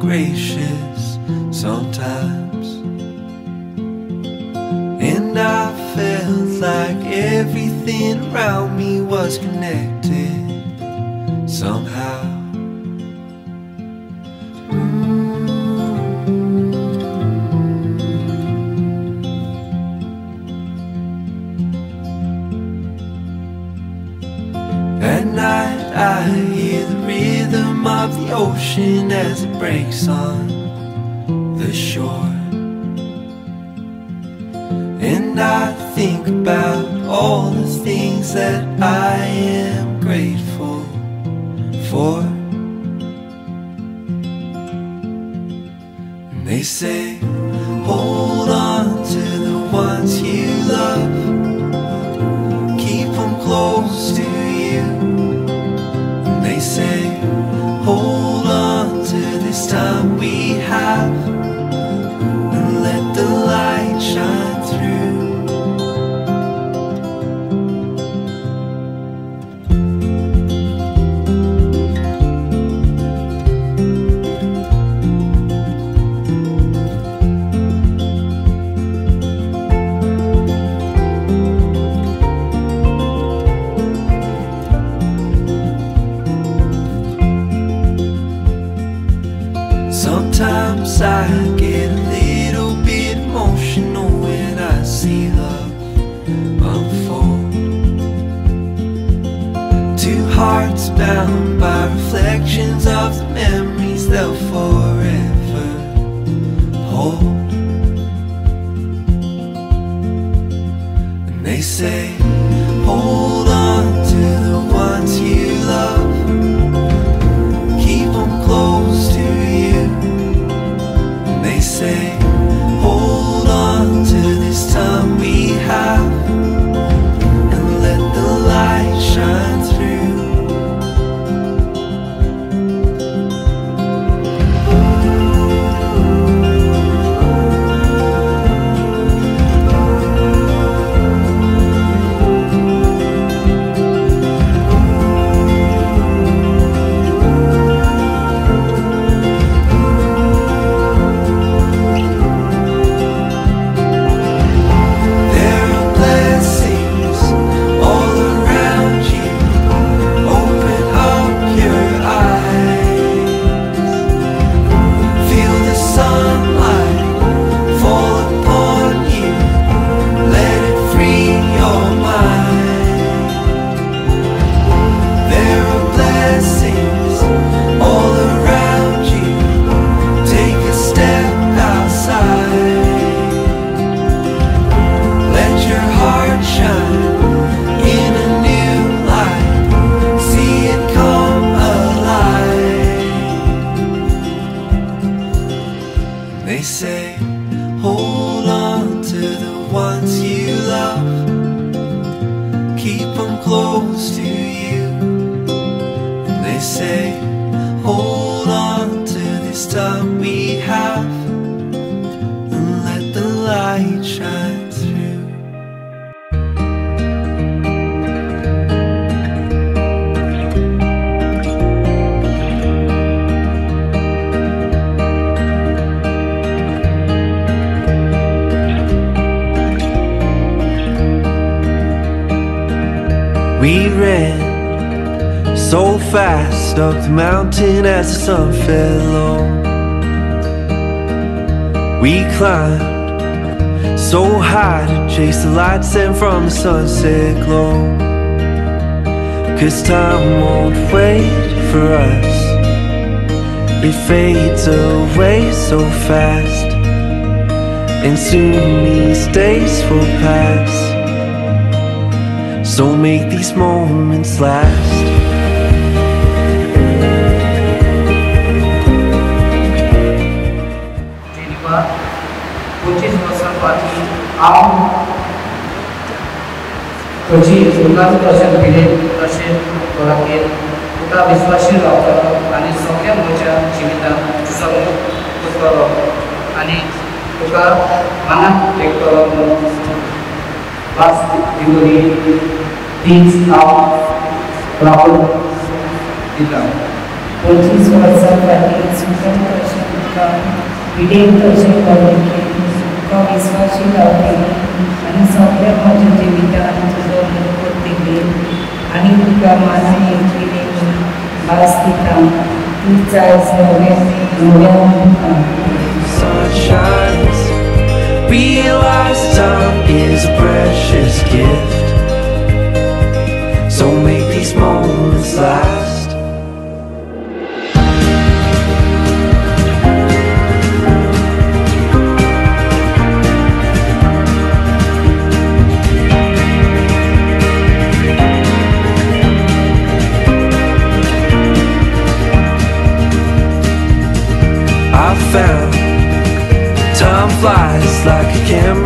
gracious sometimes. And I felt like everything around me was connected somehow. Ocean as it breaks on the shore. And I think about all the things that I am grateful for. And they say, they say, hold on to the ones you light shine through. We ran so fast up the mountain as the sun fell low. We climbed so high to chase the lights and from the sunset glow. Cause time won't wait for us, it fades away so fast. And soon these days will pass. So make these moments last. हांव खंयची दुकान दर्शन केलें तशें खातीर तुका विस्वाशीर रावतलो आनी सगळ्या म्हज्या जिवितांत झगमूक करतलो आनी तुका मनाक एक म्हणून वास दिवरी तीच हांव राहुल दिला. पंचवीस वर्सां फाटीं सुखद अशें तुका विडेंत अशें कळयलें तुका विस्वाशी लावलेली आनी सगळ्या म्हज्या जिवितांत तुजो मोग करतली आनी तुका मानाय येतली भास दिता तूं जायज नवें नव्या sun shines. Realize time is a precious gift. So make these moments last. flies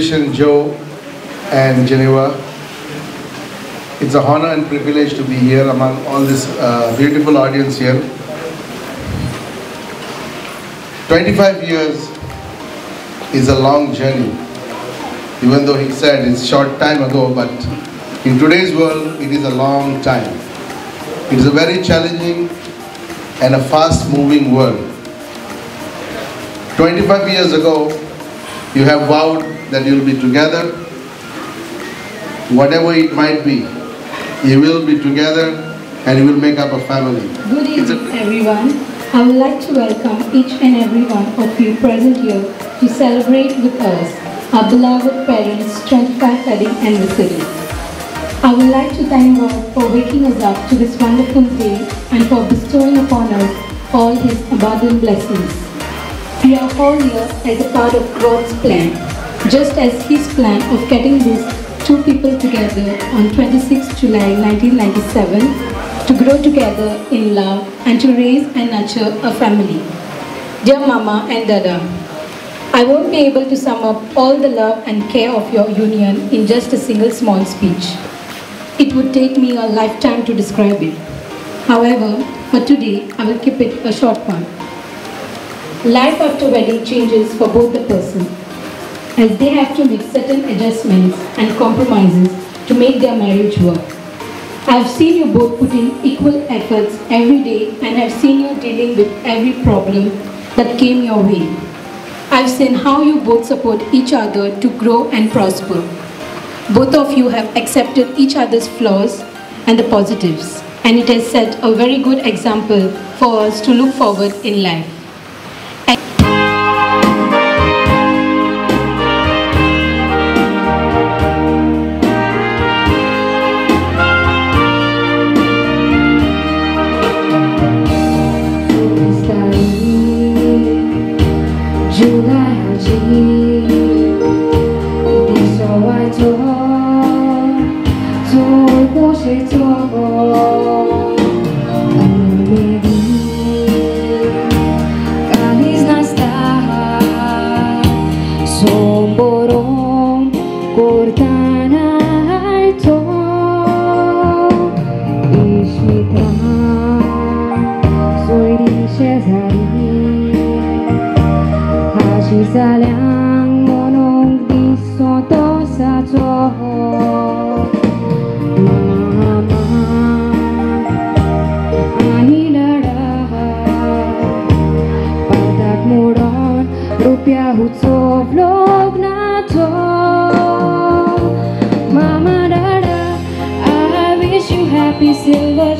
Joe and Geneva. It's a honor and privilege to be here among all this uh, beautiful audience here. 25 years is a long journey, even though he said it's short time ago, but in today's world, it is a long time. It is a very challenging and a fast moving world. 25 years ago, you have vowed that you'll be together, whatever it might be. You will be together and you will make up a family. Good evening, everyone. I would like to welcome each and every one of you present here to celebrate with us our beloved parents' 25th wedding anniversary. I would like to thank God for waking us up to this wonderful day and for bestowing upon us all His abundant blessings. We are all here as a part of God's plan, just as His plan of getting these two people together on 26 July 1997 to grow together in love and to raise and nurture a family. Dear Mama and Dada, I won't be able to sum up all the love and care of your union in just a single small speech. It would take me a lifetime to describe it. However, for today, I will keep it a short one. life after wedding changes for both the person as they have to make certain adjustments and compromises to make their marriage work. I've seen you both put in equal efforts every day and I've seen you dealing with every problem that came your way. I've seen how you both support each other to grow and prosper. Both of you have accepted each other's flaws and the positives, and it has set a very good example for us to look forward in life.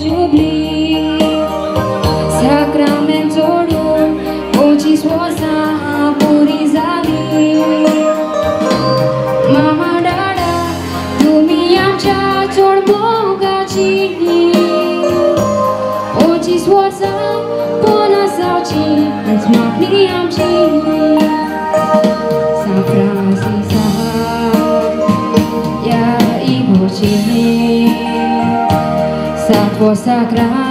Silver jubilee agua.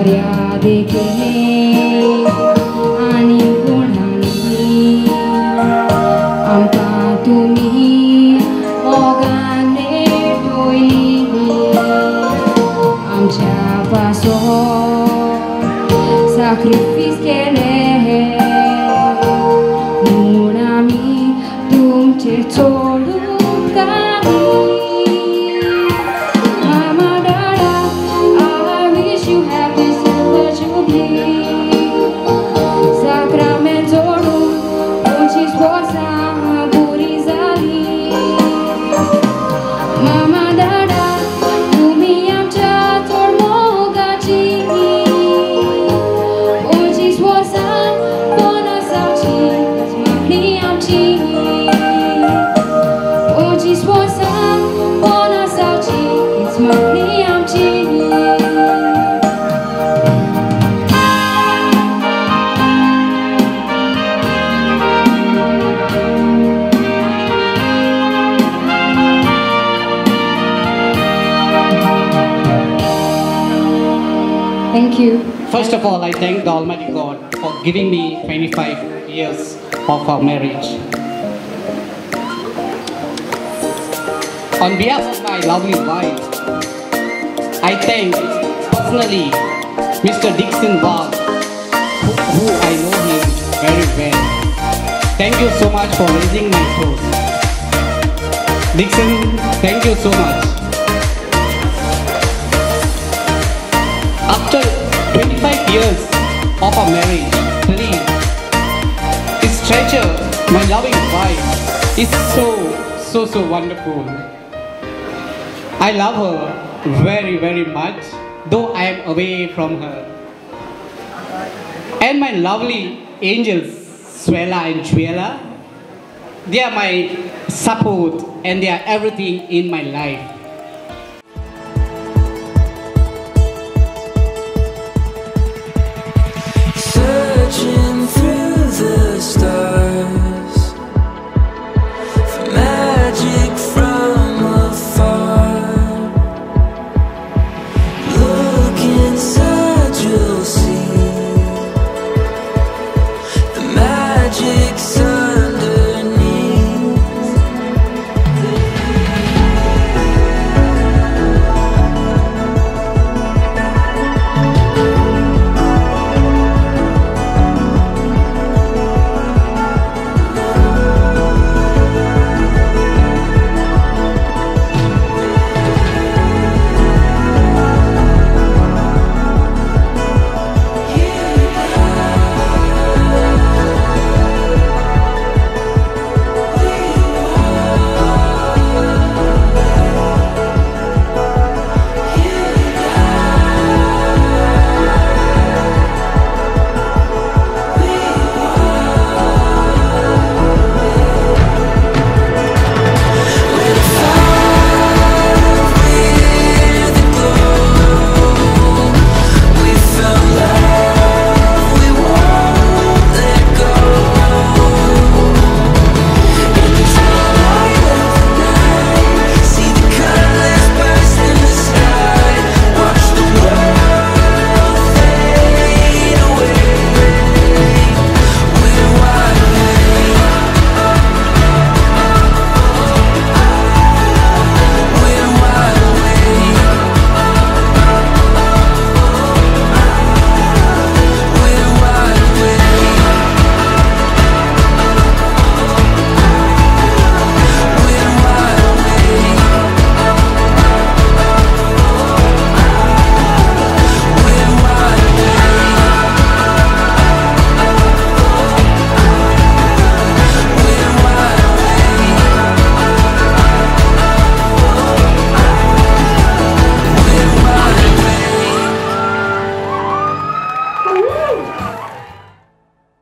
ആരാധിക്കുന്നേ Thank you. First of all, I thank the Almighty God for giving me 25 years of our marriage. On behalf of my lovely wife, I thank personally Mr. Dixon Ball, who, who I know him very well. thank you so much for raising my toast. Dixon, thank you so much. Our marriage, please, this treasure, my loving wife, is so, so, so wonderful. I love her very, very much, though I am away from her. And my lovely angels, Swella and Chuela, they are my support and they are everything in my life.